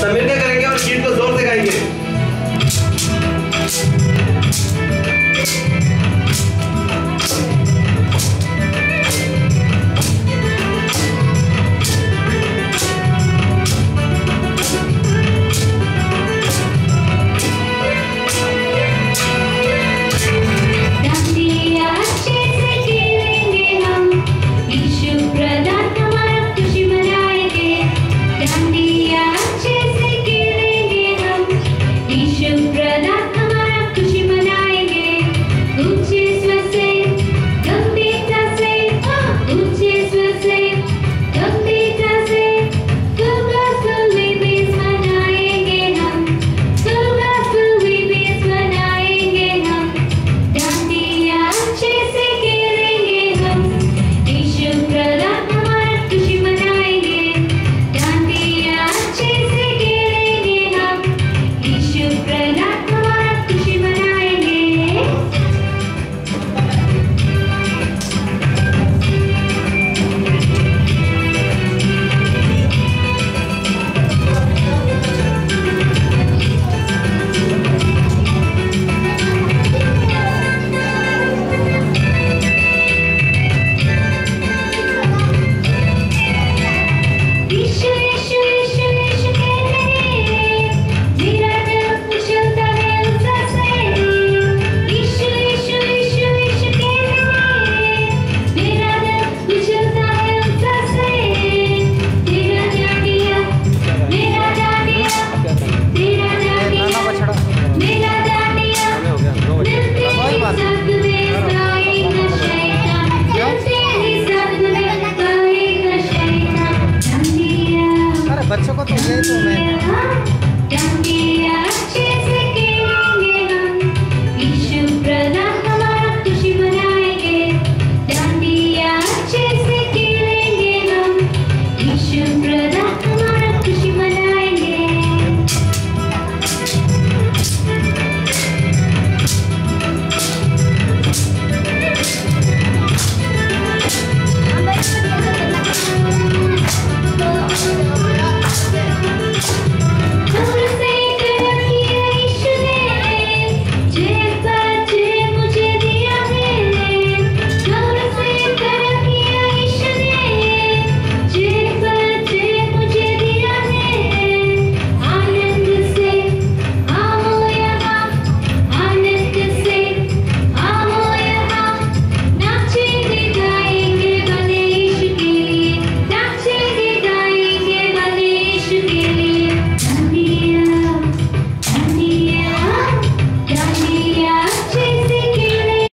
Samir momento.